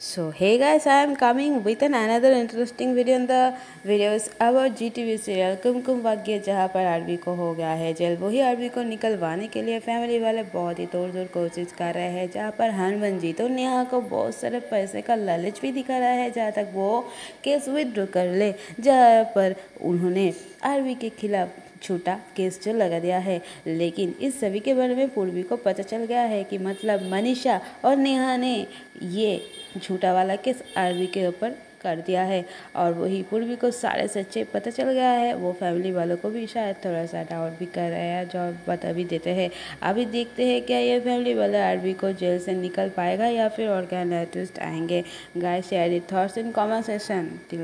So hey guys, I am coming with an another interesting video and the video about GTV serial कुमकुम भाग्य जहाँ पर RB को हो गया है जेल वही आरबी को निकलवाने के लिए फैमिली वाले बहुत ही तोड़ तोड़ कोशिश कर रहे हैं जहाँ पर हनुमनजीत और नेहा को बहुत सारे पैसे का लालच भी दिखा रहा है जहाँ तक वो केस विड्रॉ कर ले जहाँ पर उन्होंने आरबी के खिलाफ छूटा केस जो लगा दिया है। लेकिन इस सभी के बारे में पूर्वी को पता चल गया है कि मतलब मनीषा और नेहा ने ये झूठा वाला केस आरवी के ऊपर कर दिया है। और वही पूर्वी को सारे सच्चे पता चल गया है। वो फैमिली वालों को भी शायद थोड़ा सा डाउट भी कर रहे हैं, जो बता भी देते हैं। अभी देखते हैं क्या ये फैमिली वाले आरवी को जेल से निकल पाएगा या फिर और क्या नया ट्विस्ट आएँगे। Guys share thoughts in comment section till